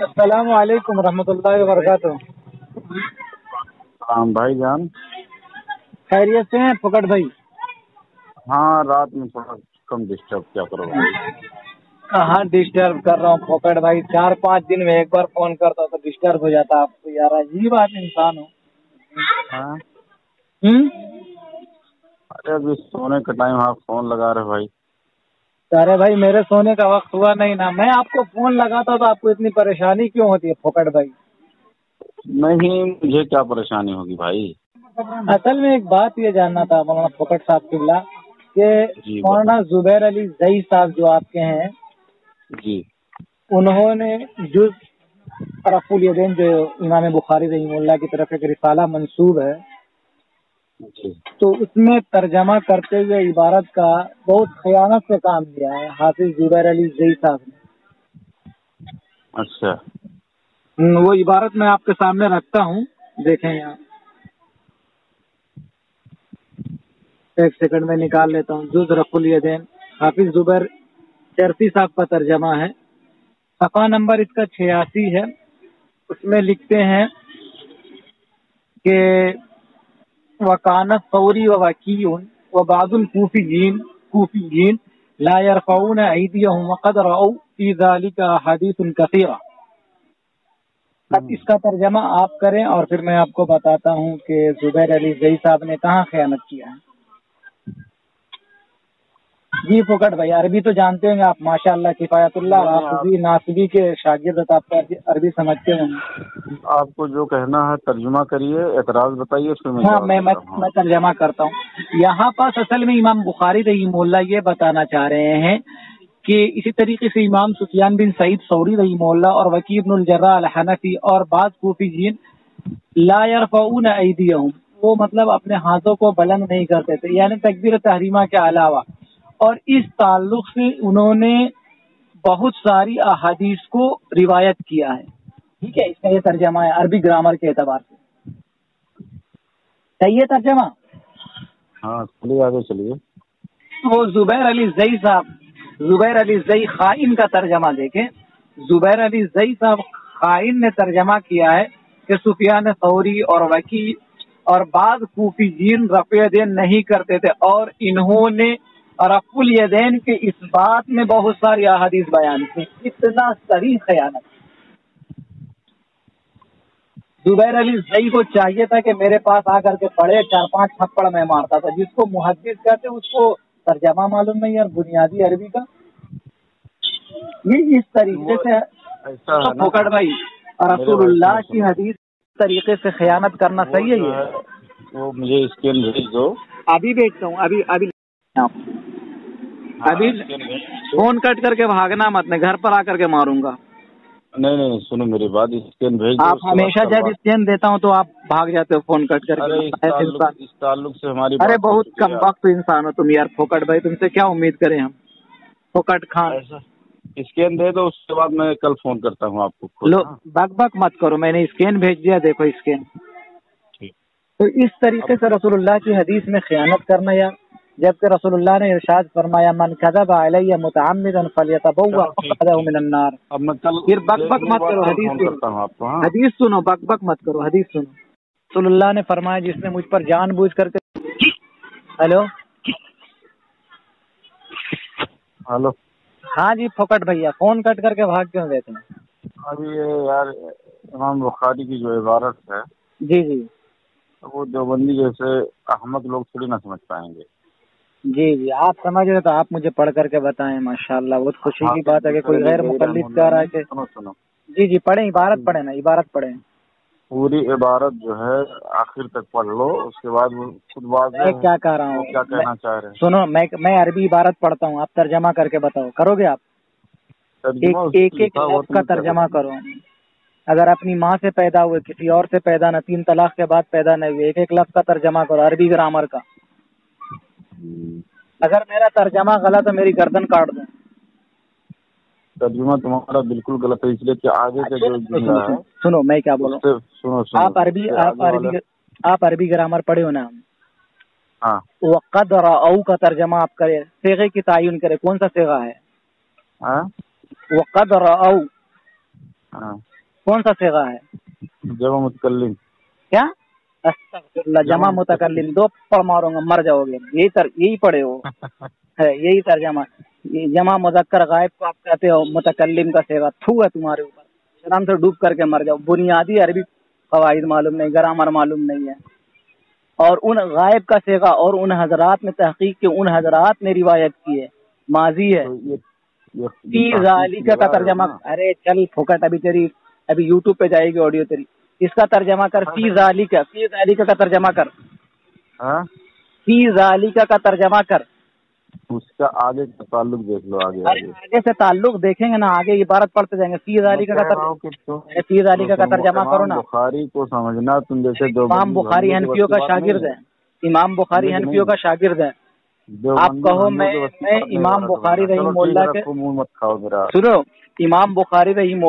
السلام علیکم ورحمۃ اللہ وبرکاتہ۔ ہاں بھائی جان۔ خیریت سے ہیں پکڑ بھائی؟ ہاں رات میں تھوڑا کم ڈسٹرب کیا کرو۔ کہاں ڈسٹرب کر رہا ہوں پکڑ بھائی؟ چار پانچ دن میں ایک بار فون کرتا ہوں تو ڈسٹرب ہو جاتا آپ کو یار عجیب آپ انسان ہو۔ ہاں۔ ارے ابھی سونے کا ٹائم آپ فون لگا رہے بھائی۔ ارے بھائی میرے سونے کا وقت ہوا نہیں نا۔ میں آپ کو فون لگاتا تو آپ کو اتنی پریشانی کیوں ہوتی ہے پھوکٹ بھائی؟ نہیں مجھے کیا پریشانی ہوگی بھائی؟ اصل میں ایک بات یہ جاننا تھا مولانا پھوکٹ صاحب قبلہ کہ جی، مولانا زبیر علی زئی صاحب جو آپ کے ہیں جی۔ انہوں نے جز رف الیدین جو امام بخاری رحیم اللہ کی طرف ایک رسالہ منصوب ہے۔ تو اس میں ترجمہ کرتے ہوئے عبارت کا بہت خیانت سے کام کیا ہے حافظ زبیر علی زئی صاحب نے۔ اچھا۔ وہ عبارت میں آپ کے سامنے رکھتا ہوں دیکھیں یہاں۔ ایک سیکنڈ میں نکال لیتا ہوں۔ جز رف الیدین۔ حافظ زبیر چرسی صاحب کا ترجمہ ہے۔ صفحہ نمبر اس کا چھیاسی ہے۔ اس میں لکھتے ہیں کہ وکان فوری و وکیون و بعض الکوفیین کوفیین لا يرفعون ایدیہم وقد رأوا فی ذالک حدیث کثیرہ۔ اب اس کا ترجمہ آپ کریں اور پھر میں آپ کو بتاتا ہوں کہ زبیر علی زئی صاحب نے کہاں خیانت کیا ہے۔ جی فکٹ بھائی عربی تو جانتے ہیں آپ ماشاء اللہ کفایت اللہ ناصبی کے شاگرد آپ عربی سمجھتے ہوں گے۔ آپ کو جو کہنا ہے ترجمہ کریے اعتراض بتائیے ہاں میں میں ہوں۔ ترجمہ کرتا ہوں۔ یہاں پاس اصل میں امام بخاری رحیم اللہ یہ بتانا چاہ رہے ہیں کہ اسی طریقے سے امام سفیان بن سعید سوری رحیم اللہ اور وکی ابن الجرا الحنفی اور بعض کوفی جین لا يرفعون ایدیہم۔ وہ مطلب اپنے ہاتھوں کو بلند نہیں کرتے تھے یعنی تکبیر تحریمہ کے علاوہ۔ اور اس تعلق سے انہوں نے بہت ساری احادیث کو روایت کیا ہے۔ ٹھیک ہے اس کا یہ ترجمہ ہے عربی گرامر کے اعتبار سے۔ صحیح ہے ترجمہ؟ ہاں چلیے وہ زبیر علی زئی صاحب زبیر علی زئی خائن کا ترجمہ دیکھیں۔ زبیر علی زئی صاحب خائن نے ترجمہ کیا ہے کہ سفیان فوری اور وکی اور بعض کوفی جین رفع دین نہیں کرتے تھے اور انہوں نے رف الیدین کے اس بات میں بہت ساری احادیث بیان کی۔ اتنا صحیح خیانت۔ زبیر علی زئی کو چاہیے تھا کہ میرے پاس آ کر کے پڑھے چار پانچ تھپڑ میں مارتا تھا۔ جس کو محدث کہتے اس کو ترجمہ معلوم نہیں یار بنیادی عربی کا۔ یہ اس طریقے سے پھوکٹ بھائی رسول اللہ کی حدیث اس طریقے سے خیانت کرنا صحیح ہے یہ۔ ہے، وہ مجھے اسکین بھیج دو۔ ابھی بیچتا ہوں ابھی ابھی ابھی فون کٹ کر کے بھاگنا مت میں گھر پر آ کر کے ماروں گا۔ نہیں نہیں سنو میری بات اسکین بھیج آپ ہمیشہ جب اسکین دیتا ہوں تو آپ بھاگ جاتے ہو فون کٹ کر کے۔ تعلق اس تعلق سے ہماری ارے بہت کم وقت انسان ہو تم یار پھوکٹ بھائی تم سے کیا امید کریں ہم؟ پھوکٹ خان۔ اسکین دے دو اس کے بعد میں کل فون کرتا ہوں آپ کو۔ لو؟ بک بک مت کرو میں نے اسکین بھیج دیا دیکھو اسکین۔ تو اس طریقے سے رسول اللہ کی حدیث میں خیانت کرنا یا جبکہ رسول اللہ نے ارشاد فرمایا من کذب علیہ متعمدا ٹھیک، مقعده۔ من النار. اب میں کل پھر بک بک مت کرو حدیث سنو۔ ہاں۔ حدیث سنو بک بک مت کرو حدیث سنو۔ رسول اللہ نے فرمایا جس نے مجھ پر جان بوجھ کر کے ہیلو ہلو۔ ہاں جی پھوکٹ بھیا فون کٹ کر کے بھاگ کیوں دیتے ہیں ابھی یہ یار امام بخاری کی جو عبارت ہے جی جی۔ وہ دیوبندی جیسے احمد لوگ تھوڑی نہ سمجھ پائیں گے۔ جی جی آپ سمجھ رہے تو آپ مجھے پڑھ کر کے بتائیں ماشاء اللہ بہت خوشی کی بات ہے کہ کوئی غیر مقلد کہہ رہا ہے کہ جی جی پڑھیں عبارت پڑھیں نا عبارت پڑھیں۔ پوری عبارت جو ہے آخر تک پڑھ لو اس کے بعد خود میں کیا کہہ رہا ہوں؟ کیا کہنا چاہ رہے ہیں۔ سنو میں میں عربی عبارت پڑھتا ہوں آپ ترجمہ کر کے بتاؤ کرو گے آپ؟ ایک ایک لفظ کا ترجمہ کرو۔ اگر اپنی ماں سے پیدا ہوئے کسی اور سے پیدا نہ تین طلاق کے بعد پیدا نہ ہوئے ایک ایک لفظ کا ترجمہ کرو عربی گرامر کا؟ اگر میرا ترجمہ غلط ہے میری گردن کاٹ دو۔ ترجمہ تمہارا بالکل غلط ہے اس لیے کہ آگے کا جو جملہ سنو میں کیا بولوں؟ سنو سنو آپ عربی آپ عربی آپ عربی گرامر پڑھے ہو نا ہاں۔ وقد او کا ترجمہ آپ کرے سیغے کی تعین کرے کون سا سیغہ ہے؟ ہاں۔ وقد رأو۔ ہاں۔ کون سا سیغا ہے؟ جب متکلم۔ کیا؟ جمع متکلم دو پڑھ ماروں گا مر جاؤ گے یہی تر یہی پڑھے ہو یہی ترجمہ یہ جمع مذکر غائب کو آپ کہتے ہو متکلم کا سیوا تھو ہے تمہارے اوپر شرم سے ڈوب کر کے مر جاؤ بنیادی عربی قواعد معلوم نہیں گرامر معلوم نہیں ہے اور ان غائب کا سیگا اور ان حضرات میں تحقیق کے ان حضرات نے روایت کی ہے ماضی ہے کا ترجمہ۔ ارے چل پھوکٹ ابھی تیری ابھی یوٹیوب پہ جائے گی آڈیو تیری اس کا ترجمہ کر فی ذالک فی ذالک کا ترجمہ کر۔ ہاں؟ فی ذالک کا ترجمہ کر۔ اس کا آگے کا تعلق دیکھ لو آگے آگے۔ سے تعلق دیکھیں گے نا آگے عبارت پڑھتے جائیں گے۔ فی ذالک میں کا ترجمہ فی ذالک کا ترجمہ کرو نا۔ بخاری کو سمجھنا تم جیسے امام بخاری حنفیوں کا شاگرد ہے امام بخاری حنفیوں کا شاگرد ہے آپ کہو میں امام بخاری رحیم اللہ کے سنو امام بخاری رحیم